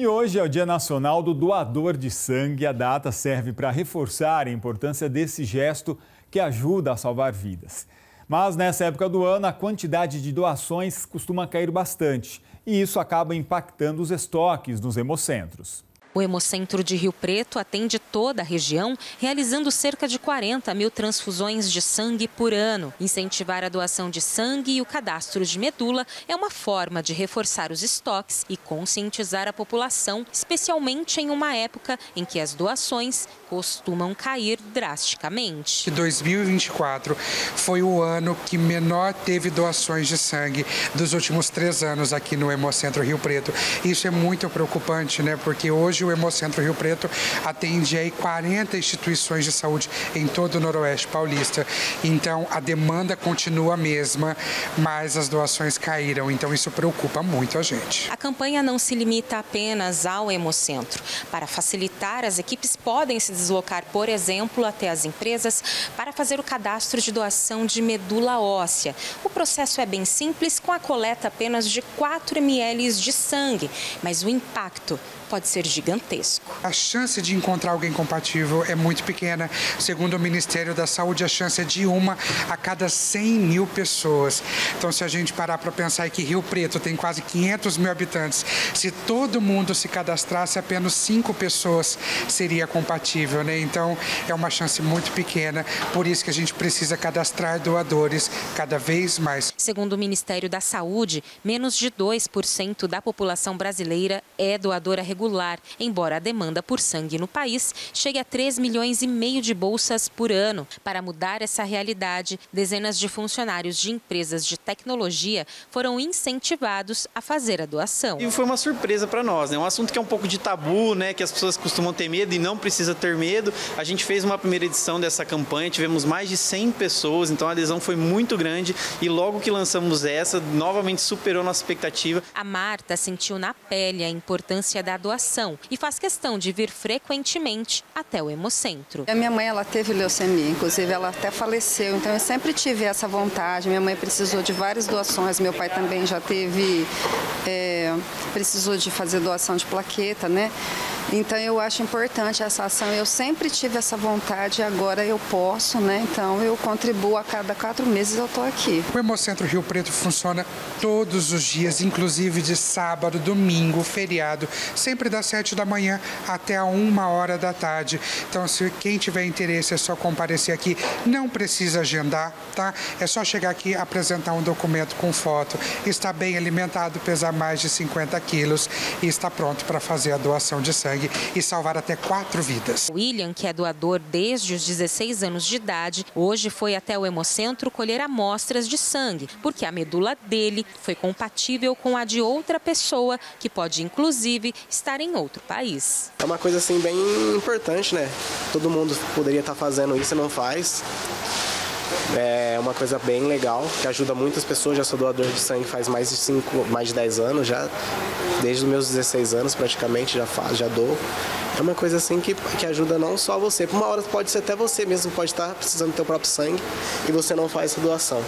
E hoje é o Dia Nacional do Doador de Sangue. A data serve para reforçar a importância desse gesto que ajuda a salvar vidas. Mas nessa época do ano, a quantidade de doações costuma cair bastante e isso acaba impactando os estoques nos hemocentros. O Hemocentro de Rio Preto atende toda a região, realizando cerca de 40 mil transfusões de sangue por ano. Incentivar a doação de sangue e o cadastro de medula é uma forma de reforçar os estoques e conscientizar a população, especialmente em uma época em que as doações costumam cair drasticamente. 2024 foi o ano que menor teve doações de sangue dos últimos três anos aqui no Hemocentro Rio Preto. Isso é muito preocupante, né? Porque hoje o Hemocentro Rio Preto atende aí 40 instituições de saúde em todo o Noroeste Paulista. Então a demanda continua a mesma, mas as doações caíram. Então isso preocupa muito a gente. A campanha não se limita apenas ao Hemocentro. Para facilitar, as equipes podem se deslocar, por exemplo, até as empresas para fazer o cadastro de doação de medula óssea. O processo é bem simples, com a coleta apenas de 4 ml de sangue, mas o impacto pode ser gigantesco. A chance de encontrar alguém compatível é muito pequena. Segundo o Ministério da Saúde, a chance é de uma a cada 100 mil pessoas. Então, se a gente parar para pensar que Rio Preto tem quase 500 mil habitantes, se todo mundo se cadastrasse, apenas cinco pessoas seria compatível, né? Então, é uma chance muito pequena. Por isso que a gente precisa cadastrar doadores cada vez mais. Segundo o Ministério da Saúde, menos de 2% da população brasileira é doadora regular regular, embora a demanda por sangue no país chegue a 3 milhões e meio de bolsas por ano. Para mudar essa realidade, dezenas de funcionários de empresas de tecnologia foram incentivados a fazer a doação. E foi uma surpresa para nós, né? Um assunto que é um pouco de tabu, né? Que as pessoas costumam ter medo e não precisa ter medo. A gente fez uma primeira edição dessa campanha, tivemos mais de 100 pessoas, então a adesão foi muito grande e logo que lançamos essa, novamente superou nossa expectativa. A Marta sentiu na pele a importância da doação doação e faz questão de vir frequentemente até o Hemocentro. A minha mãe ela teve leucemia, inclusive ela até faleceu, então eu sempre tive essa vontade. Minha mãe precisou de várias doações, meu pai também já teve, é, precisou de fazer doação de plaqueta, né? Então eu acho importante essa ação. Eu sempre tive essa vontade e agora eu posso, né? Então eu contribuo a cada quatro meses eu estou aqui. O Hemocentro Rio Preto funciona todos os dias, inclusive de sábado, domingo, feriado, sempre das sete da manhã até a uma hora da tarde. Então se quem tiver interesse é só comparecer aqui, não precisa agendar, tá? É só chegar aqui, apresentar um documento com foto, está bem alimentado, pesar mais de 50 quilos e está pronto para fazer a doação de sangue sangue e salvar até quatro vidas. William, que é doador desde os 16 anos de idade, hoje foi até o Hemocentro colher amostras de sangue, porque a medula dele foi compatível com a de outra pessoa, que pode inclusive estar em outro país. É uma coisa assim bem importante, né? Todo mundo poderia estar fazendo isso e não faz. É uma coisa bem legal, que ajuda muitas pessoas. Já sou doador de sangue faz mais de 5, mais de 10 anos já. Desde os meus 16 anos praticamente já faço, já dou. É uma coisa assim que, que ajuda não só você. Por uma hora pode ser até você mesmo, pode estar precisando do teu próprio sangue e você não faz essa doação.